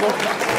Bravo.